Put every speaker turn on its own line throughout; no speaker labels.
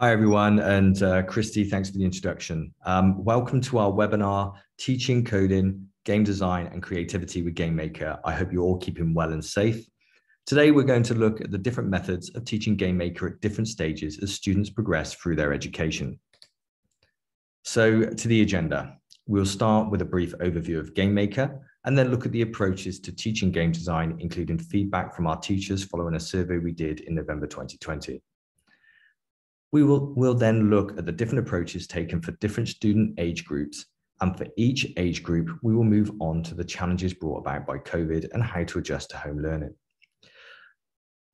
Hi, everyone. And uh, Christy, thanks for the introduction. Um, welcome to our webinar, Teaching Coding, Game Design and Creativity with GameMaker. I hope you're all keeping well and safe. Today, we're going to look at the different methods of teaching GameMaker at different stages as students progress through their education. So to the agenda, we'll start with a brief overview of GameMaker and then look at the approaches to teaching game design, including feedback from our teachers following a survey we did in November 2020. We will will then look at the different approaches taken for different student age groups. And for each age group, we will move on to the challenges brought about by COVID and how to adjust to home learning.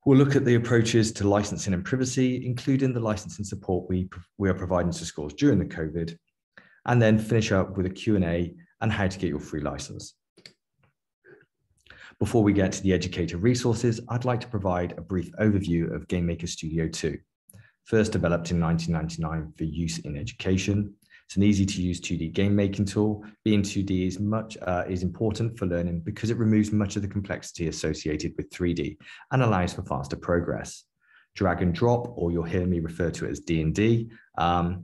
We'll look at the approaches to licensing and privacy, including the licensing support we, we are providing to schools during the COVID, and then finish up with a Q&A and how to get your free license. Before we get to the educator resources, I'd like to provide a brief overview of GameMaker Studio 2. First developed in 1999 for use in education, it's an easy to use 2D game making tool. Being 2D is much uh, is important for learning because it removes much of the complexity associated with 3D and allows for faster progress. Drag and drop, or you'll hear me refer to it as D&D, um,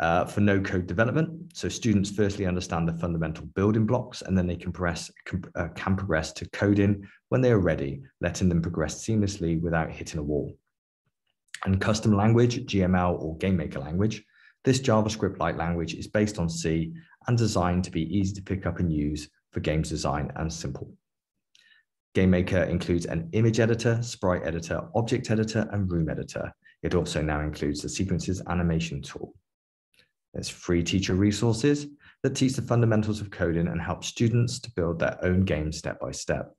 uh, for no code development. So students firstly understand the fundamental building blocks and then they can, progress, uh, can progress to coding when they are ready, letting them progress seamlessly without hitting a wall. And custom language, GML or GameMaker language, this JavaScript-like language is based on C and designed to be easy to pick up and use for games design and simple. GameMaker includes an image editor, sprite editor, object editor, and room editor. It also now includes the sequences animation tool. There's free teacher resources that teach the fundamentals of coding and help students to build their own games step by step.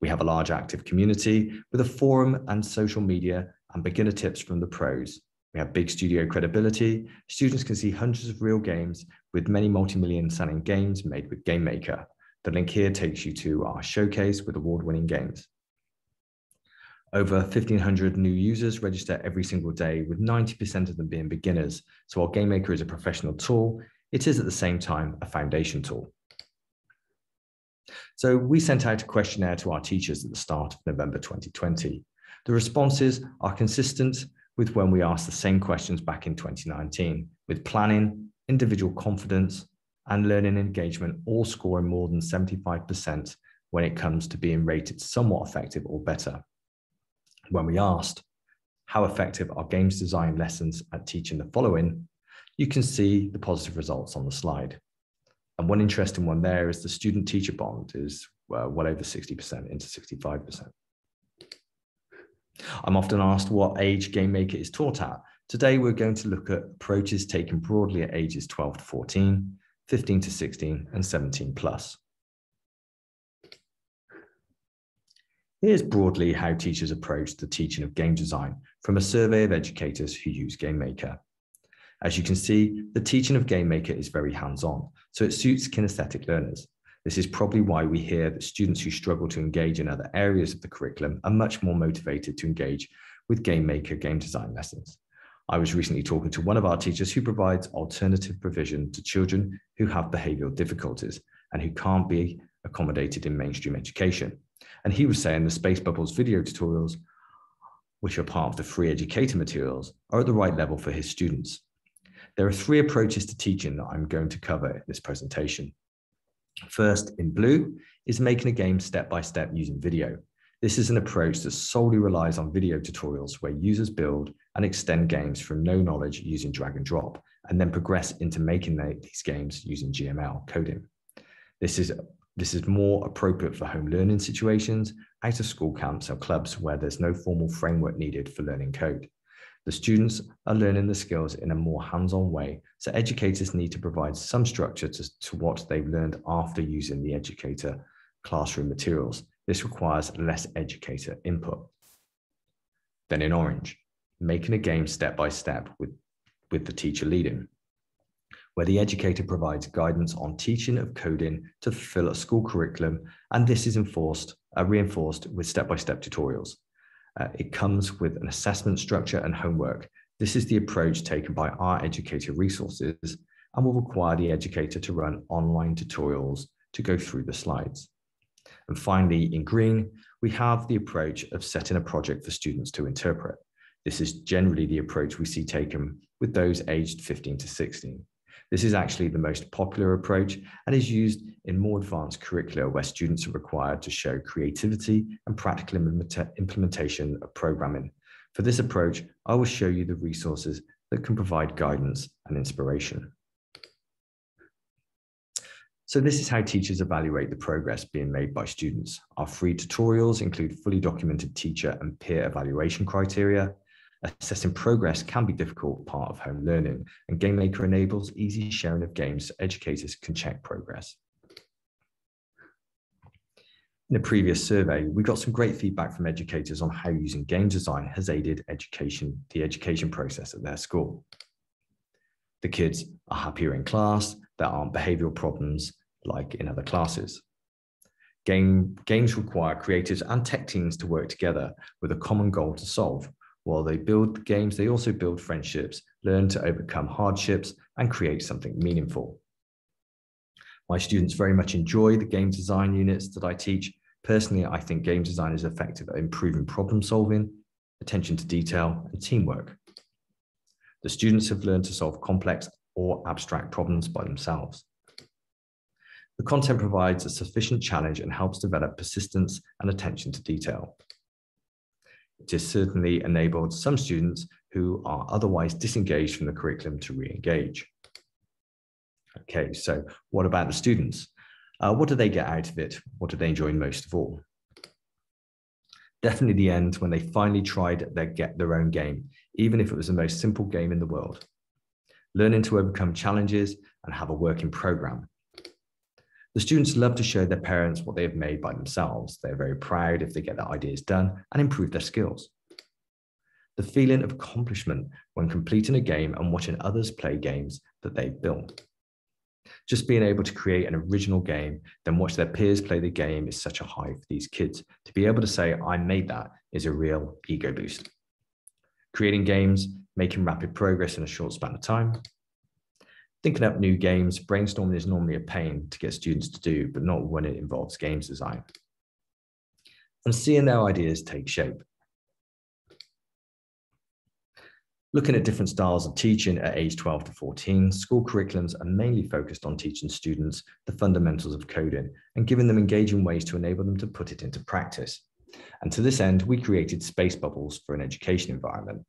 We have a large active community with a forum and social media and beginner tips from the pros. We have big studio credibility. Students can see hundreds of real games with many multi-million selling games made with GameMaker. The link here takes you to our showcase with award-winning games. Over 1,500 new users register every single day, with 90% of them being beginners. So while GameMaker is a professional tool, it is at the same time a foundation tool. So we sent out a questionnaire to our teachers at the start of November 2020. The responses are consistent with when we asked the same questions back in 2019, with planning, individual confidence, and learning engagement all scoring more than 75% when it comes to being rated somewhat effective or better. When we asked, how effective are games design lessons at teaching the following, you can see the positive results on the slide. And one interesting one there is the student teacher bond is uh, well over 60% into 65%. I'm often asked what age GameMaker is taught at. Today, we're going to look at approaches taken broadly at ages 12 to 14, 15 to 16, and 17 plus. Here's broadly how teachers approach the teaching of game design from a survey of educators who use GameMaker. As you can see, the teaching of GameMaker is very hands-on, so it suits kinesthetic learners. This is probably why we hear that students who struggle to engage in other areas of the curriculum are much more motivated to engage with GameMaker game design lessons. I was recently talking to one of our teachers who provides alternative provision to children who have behavioral difficulties and who can't be accommodated in mainstream education. And he was saying the Space Bubbles video tutorials, which are part of the free educator materials, are at the right level for his students. There are three approaches to teaching that I'm going to cover in this presentation. First, in blue, is making a game step by step using video. This is an approach that solely relies on video tutorials where users build and extend games from no knowledge using drag and drop, and then progress into making these games using GML coding. This is, this is more appropriate for home learning situations, out of school camps or clubs where there's no formal framework needed for learning code. The students are learning the skills in a more hands-on way, so educators need to provide some structure to, to what they've learned after using the educator classroom materials. This requires less educator input. Then in orange, making a game step by step with, with the teacher leading, where the educator provides guidance on teaching of coding to fulfill a school curriculum, and this is enforced, uh, reinforced with step-by-step -step tutorials. Uh, it comes with an assessment structure and homework. This is the approach taken by our educator resources and will require the educator to run online tutorials to go through the slides. And finally, in green, we have the approach of setting a project for students to interpret. This is generally the approach we see taken with those aged 15 to 16. This is actually the most popular approach and is used in more advanced curricula where students are required to show creativity and practical implementation of programming. For this approach, I will show you the resources that can provide guidance and inspiration. So this is how teachers evaluate the progress being made by students. Our free tutorials include fully documented teacher and peer evaluation criteria, Assessing progress can be difficult part of home learning, and GameMaker enables easy sharing of games so educators can check progress. In a previous survey, we got some great feedback from educators on how using game design has aided education, the education process at their school. The kids are happier in class, there aren't behavioral problems like in other classes. Game, games require creators and tech teams to work together with a common goal to solve, while they build games, they also build friendships, learn to overcome hardships, and create something meaningful. My students very much enjoy the game design units that I teach. Personally, I think game design is effective at improving problem solving, attention to detail, and teamwork. The students have learned to solve complex or abstract problems by themselves. The content provides a sufficient challenge and helps develop persistence and attention to detail. It has certainly enabled some students who are otherwise disengaged from the curriculum to re-engage. Okay, so what about the students? Uh, what do they get out of it? What do they enjoy most of all? Definitely the end when they finally tried their get their own game, even if it was the most simple game in the world. Learning to overcome challenges and have a working program. The students love to show their parents what they have made by themselves. They're very proud if they get their ideas done and improve their skills. The feeling of accomplishment when completing a game and watching others play games that they've built. Just being able to create an original game, then watch their peers play the game is such a high for these kids. To be able to say, I made that is a real ego boost. Creating games, making rapid progress in a short span of time, thinking up new games, brainstorming is normally a pain to get students to do, but not when it involves games design. And seeing their ideas take shape. Looking at different styles of teaching at age 12 to 14, school curriculums are mainly focused on teaching students the fundamentals of coding and giving them engaging ways to enable them to put it into practice. And to this end, we created space bubbles for an education environment.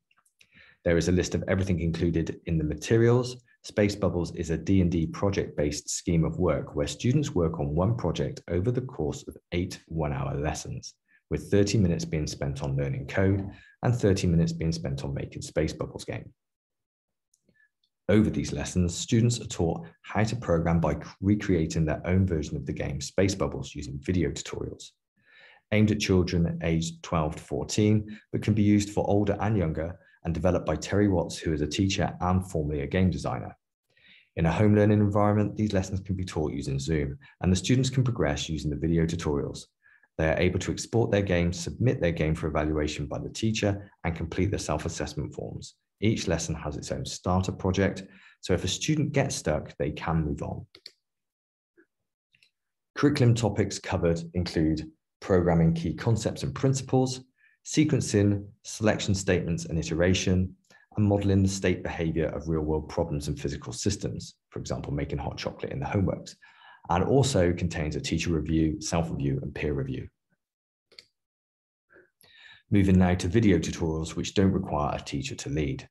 There is a list of everything included in the materials, Space Bubbles is a D&D project-based scheme of work where students work on one project over the course of eight one-hour lessons, with 30 minutes being spent on learning code and 30 minutes being spent on making Space Bubbles game. Over these lessons, students are taught how to program by recreating their own version of the game Space Bubbles using video tutorials. Aimed at children aged 12 to 14, but can be used for older and younger and developed by Terry Watts, who is a teacher and formerly a game designer. In a home learning environment, these lessons can be taught using Zoom, and the students can progress using the video tutorials. They are able to export their game, submit their game for evaluation by the teacher, and complete their self-assessment forms. Each lesson has its own starter project, so if a student gets stuck, they can move on. Curriculum topics covered include programming key concepts and principles, sequencing, selection statements and iteration, and modeling the state behavior of real world problems and physical systems, for example, making hot chocolate in the homeworks, and also contains a teacher review, self-review, and peer review. Moving now to video tutorials, which don't require a teacher to lead.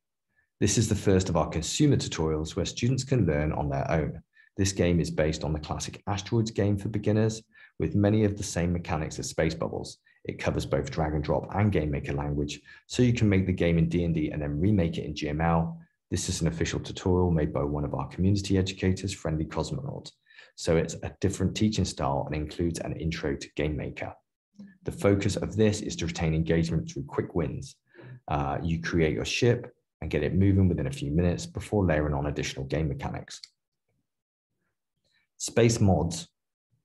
This is the first of our consumer tutorials where students can learn on their own. This game is based on the classic Asteroids game for beginners, with many of the same mechanics as Space Bubbles, it covers both drag and drop and GameMaker language, so you can make the game in D&D and then remake it in GML. This is an official tutorial made by one of our community educators, Friendly Cosmonaut. So it's a different teaching style and includes an intro to GameMaker. The focus of this is to retain engagement through quick wins. Uh, you create your ship and get it moving within a few minutes before layering on additional game mechanics. Space Mods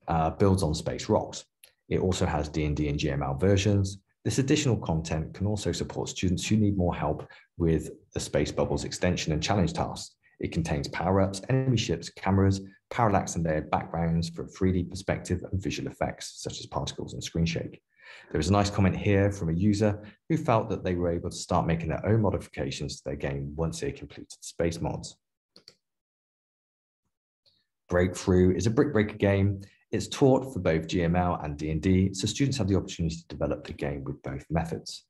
uh, builds on Space Rocks. It also has D&D and GML versions. This additional content can also support students who need more help with the Space Bubbles extension and challenge tasks. It contains power-ups, enemy ships, cameras, parallax and layered backgrounds for 3D perspective and visual effects, such as particles and screen shake. There is a nice comment here from a user who felt that they were able to start making their own modifications to their game once they completed space mods. Breakthrough is a brick breaker game. It's taught for both GML and D&D, so students have the opportunity to develop the game with both methods.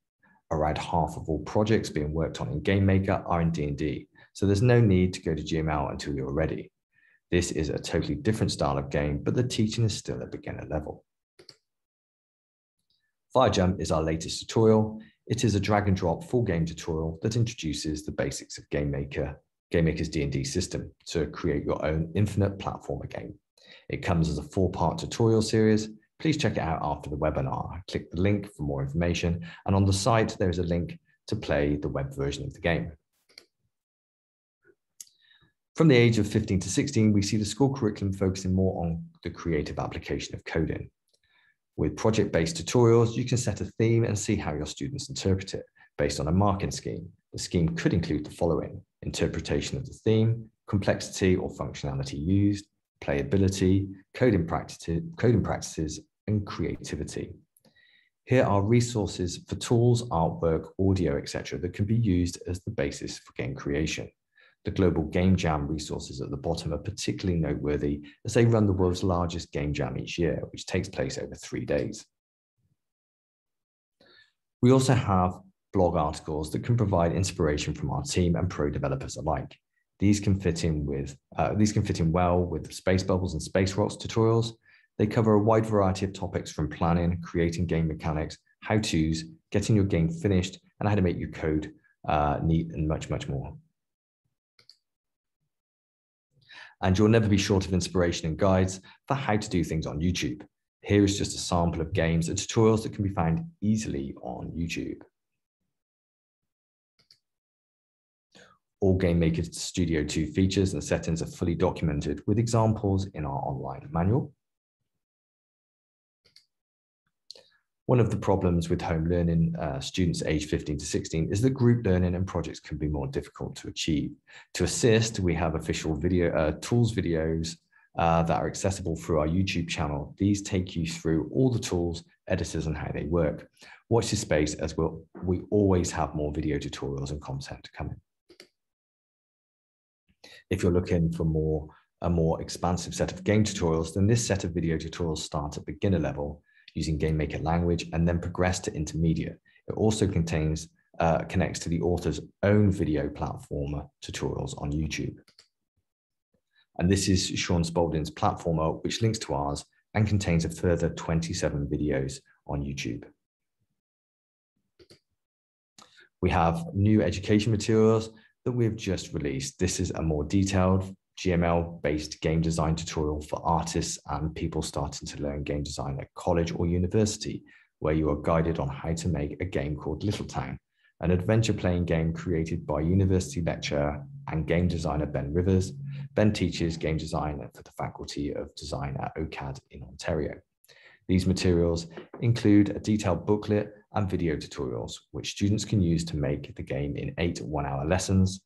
Around half of all projects being worked on in GameMaker are in D&D, so there's no need to go to GML until you're ready. This is a totally different style of game, but the teaching is still at beginner level. FireJump is our latest tutorial. It is a drag and drop full game tutorial that introduces the basics of GameMaker, GameMaker's D&D system to create your own infinite platformer game. It comes as a four-part tutorial series. Please check it out after the webinar. Click the link for more information. And on the site, there is a link to play the web version of the game. From the age of 15 to 16, we see the school curriculum focusing more on the creative application of coding. With project-based tutorials, you can set a theme and see how your students interpret it based on a marking scheme. The scheme could include the following, interpretation of the theme, complexity or functionality used, playability, coding, practices, coding practices, and creativity. Here are resources for tools, artwork, audio, etc. that can be used as the basis for game creation. The global game jam resources at the bottom are particularly noteworthy as they run the world's largest game jam each year, which takes place over three days. We also have blog articles that can provide inspiration from our team and pro developers alike. These can fit in with uh, these can fit in well with space bubbles and space rocks tutorials. They cover a wide variety of topics from planning, creating game mechanics, how-tos, getting your game finished, and how to make your code uh, neat and much, much more and you'll never be short of inspiration and guides for how to do things on YouTube. Here is just a sample of games and tutorials that can be found easily on YouTube. All GameMaker Studio 2 features and settings are fully documented with examples in our online manual. One of the problems with home learning uh, students aged 15 to 16 is that group learning and projects can be more difficult to achieve. To assist, we have official video uh, tools videos uh, that are accessible through our YouTube channel. These take you through all the tools, editors, and how they work. Watch this space as we'll, we always have more video tutorials and content coming. If you're looking for more a more expansive set of game tutorials, then this set of video tutorials start at beginner level using GameMaker language and then progress to intermediate. It also contains uh, connects to the author's own video platformer tutorials on YouTube. And this is Shaun Spalding's platformer, which links to ours and contains a further 27 videos on YouTube. We have new education materials that we've just released. This is a more detailed GML based game design tutorial for artists and people starting to learn game design at college or university, where you are guided on how to make a game called Little Town, an adventure playing game created by university lecturer and game designer Ben Rivers. Ben teaches game design for the Faculty of Design at OCAD in Ontario. These materials include a detailed booklet and video tutorials, which students can use to make the game in eight one hour lessons.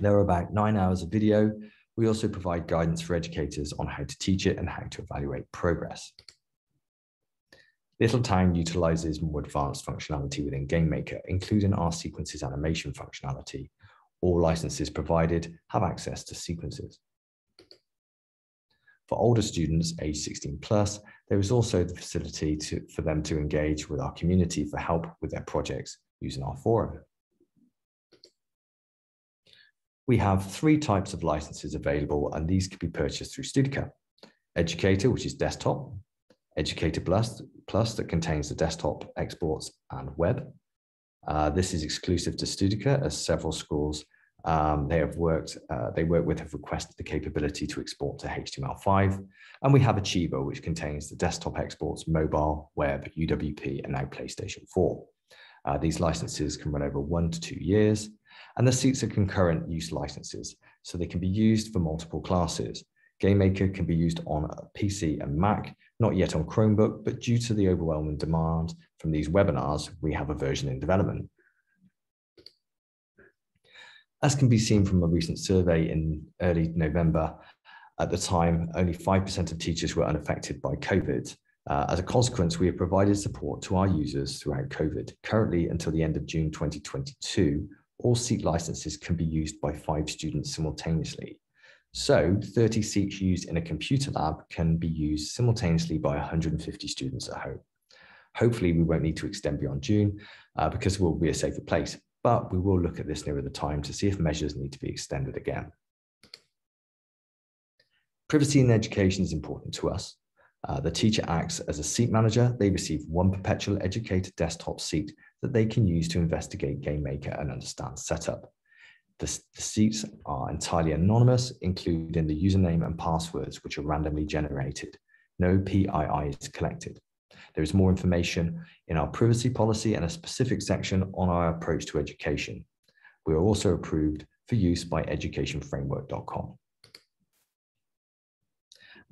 There are about nine hours of video we also provide guidance for educators on how to teach it and how to evaluate progress. Little Town utilizes more advanced functionality within GameMaker, including our sequences animation functionality. All licenses provided have access to sequences. For older students, age 16 plus, there is also the facility to, for them to engage with our community for help with their projects using our forum we have three types of licenses available, and these can be purchased through Studica. Educator, which is desktop, Educator Plus, Plus that contains the desktop exports and web. Uh, this is exclusive to Studica, as several schools um, they have worked, uh, they work with have requested the capability to export to HTML5. And we have Achiever, which contains the desktop exports, mobile, web, UWP, and now PlayStation 4. Uh, these licenses can run over one to two years and the seats are concurrent use licenses, so they can be used for multiple classes. GameMaker can be used on a PC and Mac, not yet on Chromebook, but due to the overwhelming demand from these webinars, we have a version in development. As can be seen from a recent survey in early November, at the time, only 5% of teachers were unaffected by COVID. Uh, as a consequence, we have provided support to our users throughout COVID. Currently, until the end of June 2022, all seat licenses can be used by five students simultaneously. So 30 seats used in a computer lab can be used simultaneously by 150 students at home. Hopefully we won't need to extend beyond June uh, because we'll be a safer place, but we will look at this nearer the time to see if measures need to be extended again. Privacy in education is important to us. Uh, the teacher acts as a seat manager. They receive one perpetual educator desktop seat that they can use to investigate GameMaker and understand setup. The, the, seats are entirely anonymous, including the username and passwords, which are randomly generated. No PII is collected. There is more information in our privacy policy and a specific section on our approach to education. We are also approved for use by educationframework.com.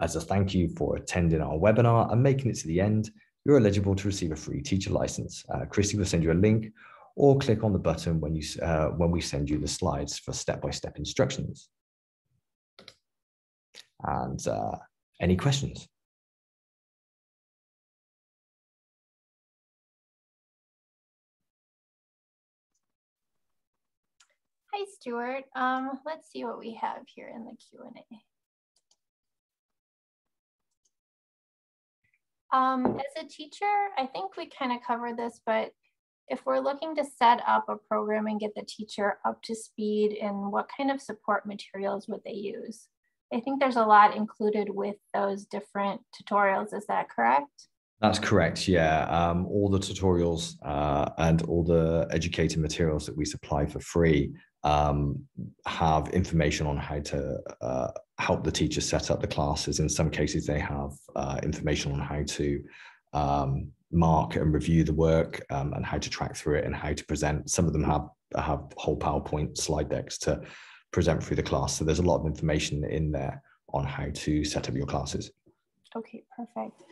As a thank you for attending our webinar and making it to the end, you're eligible to receive a free teacher license. Uh, Christy will send you a link or click on the button when, you, uh, when we send you the slides for step-by-step -step instructions. And uh, any questions?
Hi, Stuart. Um, let's see what we have here in the Q&A. Um, as a teacher, I think we kind of covered this, but if we're looking to set up a program and get the teacher up to speed and what kind of support materials would they use? I think there's a lot included with those different tutorials. Is that correct?
That's correct. Yeah. Um, all the tutorials uh, and all the educating materials that we supply for free um, have information on how to uh, help the teachers set up the classes. In some cases, they have uh, information on how to um, mark and review the work um, and how to track through it and how to present. Some of them have have whole PowerPoint slide decks to present through the class. So there's a lot of information in there on how to set up your classes.
Okay, perfect.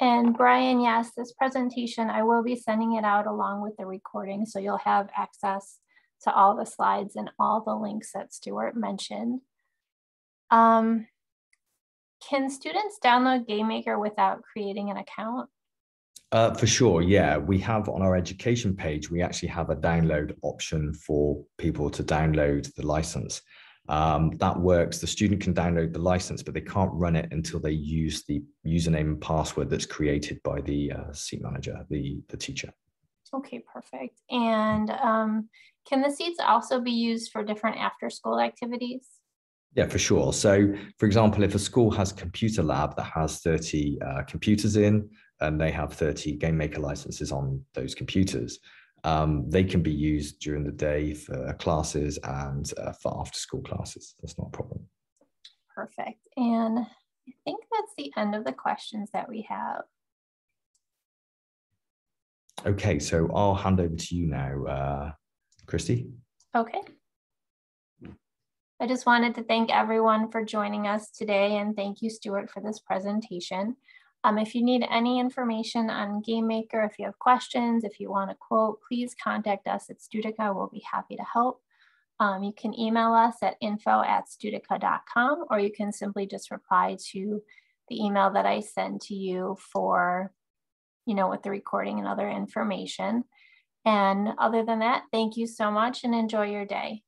And Brian, yes, this presentation, I will be sending it out along with the recording. So you'll have access to all the slides and all the links that Stuart mentioned. Um, can students download GameMaker without creating an account?
Uh, for sure, yeah. We have on our education page, we actually have a download option for people to download the license. Um, that works. The student can download the license, but they can't run it until they use the username and password that's created by the uh, seat manager, the, the teacher.
Okay, perfect. And um, can the seats also be used for different after school activities?
Yeah, for sure. So, for example, if a school has a computer lab that has 30 uh, computers in and they have 30 GameMaker licenses on those computers, um, they can be used during the day for classes and uh, for after school classes. That's not a problem.
Perfect. And I think that's the end of the questions that we have.
Okay, so I'll hand over to you now, uh, Christy.
Okay. I just wanted to thank everyone for joining us today and thank you, Stuart, for this presentation. Um, if you need any information on GameMaker, if you have questions, if you want a quote, please contact us at Studica. We'll be happy to help. Um, you can email us at info at studica.com or you can simply just reply to the email that I send to you for, you know, with the recording and other information. And other than that, thank you so much and enjoy your day.